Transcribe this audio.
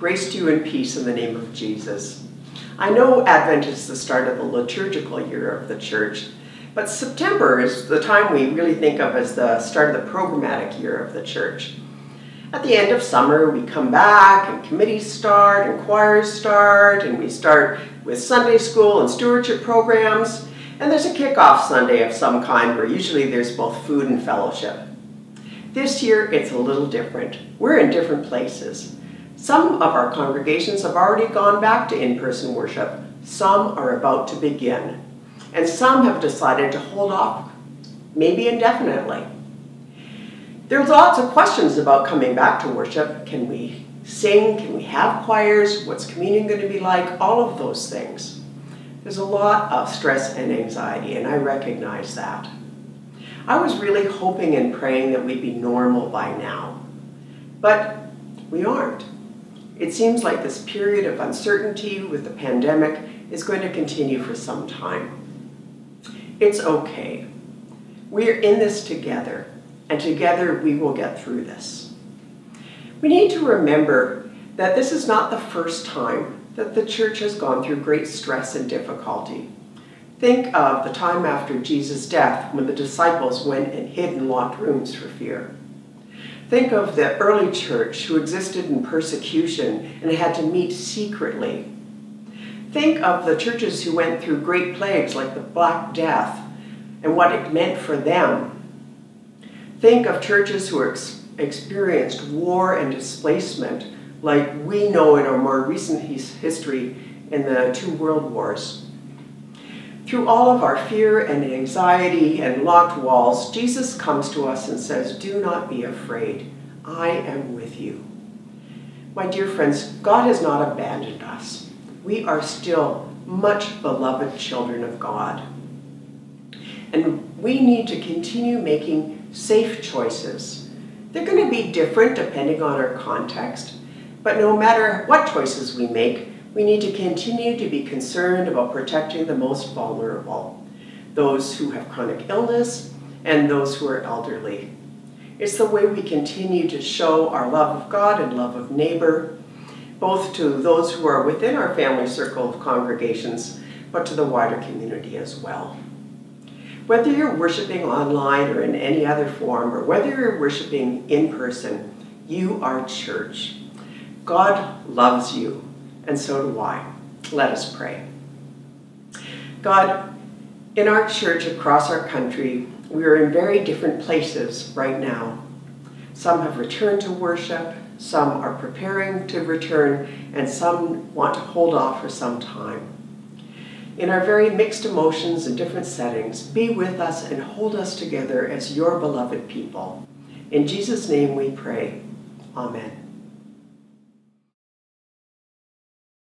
Grace to you and peace in the name of Jesus. I know Advent is the start of the liturgical year of the church, but September is the time we really think of as the start of the programmatic year of the church. At the end of summer, we come back and committees start and choirs start, and we start with Sunday school and stewardship programs. And there's a kickoff Sunday of some kind where usually there's both food and fellowship. This year, it's a little different. We're in different places. Some of our congregations have already gone back to in-person worship. Some are about to begin. And some have decided to hold off, maybe indefinitely. There's lots of questions about coming back to worship. Can we sing? Can we have choirs? What's communion going to be like? All of those things. There's a lot of stress and anxiety, and I recognize that. I was really hoping and praying that we'd be normal by now, but we aren't. It seems like this period of uncertainty with the pandemic is going to continue for some time. It's okay. We're in this together, and together we will get through this. We need to remember that this is not the first time that the church has gone through great stress and difficulty. Think of the time after Jesus' death when the disciples went and hid in locked rooms for fear. Think of the early church who existed in persecution and had to meet secretly. Think of the churches who went through great plagues like the Black Death and what it meant for them. Think of churches who ex experienced war and displacement like we know in our more recent history in the two world wars. Through all of our fear and anxiety and locked walls, Jesus comes to us and says, Do not be afraid. I am with you. My dear friends, God has not abandoned us. We are still much beloved children of God. And we need to continue making safe choices. They're going to be different depending on our context, but no matter what choices we make, we need to continue to be concerned about protecting the most vulnerable, those who have chronic illness and those who are elderly. It's the way we continue to show our love of God and love of neighbor, both to those who are within our family circle of congregations, but to the wider community as well. Whether you're worshiping online or in any other form, or whether you're worshiping in person, you are church. God loves you, and so do I. Let us pray. God, in our church across our country, we are in very different places right now. Some have returned to worship, some are preparing to return, and some want to hold off for some time. In our very mixed emotions and different settings, be with us and hold us together as your beloved people. In Jesus' name we pray. Amen.